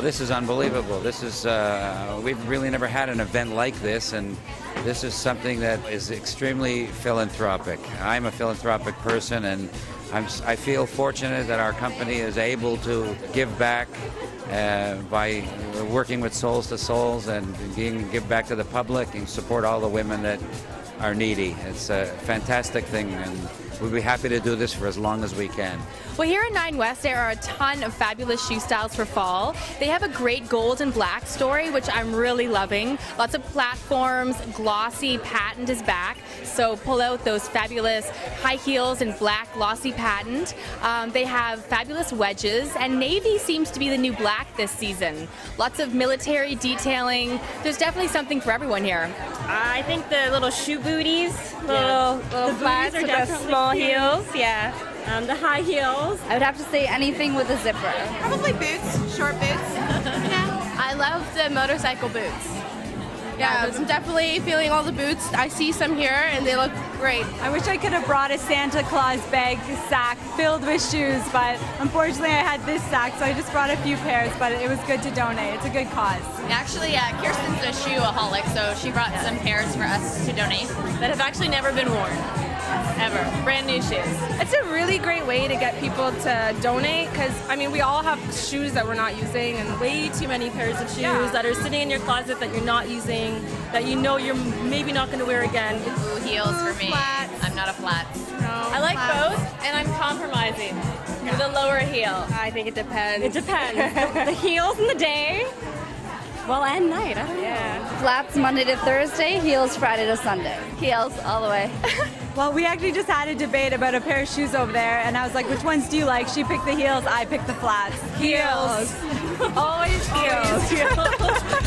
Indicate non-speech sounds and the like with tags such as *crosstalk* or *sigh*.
this is unbelievable. This is, uh, we've really never had an event like this, and this is something that is extremely philanthropic. I'm a philanthropic person, and I'm, I feel fortunate that our company is able to give back uh, by working with Soles to Souls and being, give back to the public and support all the women that are needy. It's a fantastic thing, and we'll be happy to do this for as long as we can. Well, here at Nine West, there are a ton of fabulous shoe styles for fall. They have a great gold and black story, which I'm really loving. Lots of platforms, glossy patent is back. So pull out those fabulous high heels and black glossy patent. Um, they have fabulous wedges, and navy seems to be the new black this season. Lots of military detailing. There's definitely something for everyone here. I think the little shoe booties, little, Yeah. little The flats booties are with the definitely small cute. heels. Yeah. Um, the high heels. I would have to say anything with a zipper. Probably boots, short boots. *laughs* yeah. I love the motorcycle boots. Yeah, I'm definitely feeling all the boots. I see some here and they look great. I wish I could have brought a Santa Claus bag sack filled with shoes, but unfortunately I had this sack, so I just brought a few pairs, but it was good to donate. It's a good cause. Actually, uh, Kirsten's a shoeaholic, so she brought some pairs for us to donate that have actually never been worn. Ever. Brand new shoes. It's a really great way to get people to donate because, I mean, we all have shoes that we're not using and Way too many pairs of shoes Yeah. that are sitting in your closet that you're not using, that you know you're maybe not going to wear again. Ooh, heels for me. Flats. I'm not a flat. I like both, and I'm compromising with a lower heel. I think it depends. It depends. the, *laughs* the heels in the day, well, and night. I don't know. Flats Monday to Thursday, heels Friday to Sunday. Heels all the way. *laughs* Well, we actually just had a debate about a pair of shoes over there, and I was like, which ones do you like? She picked the heels, I picked the flats. Heels. *laughs* Always heels. *laughs*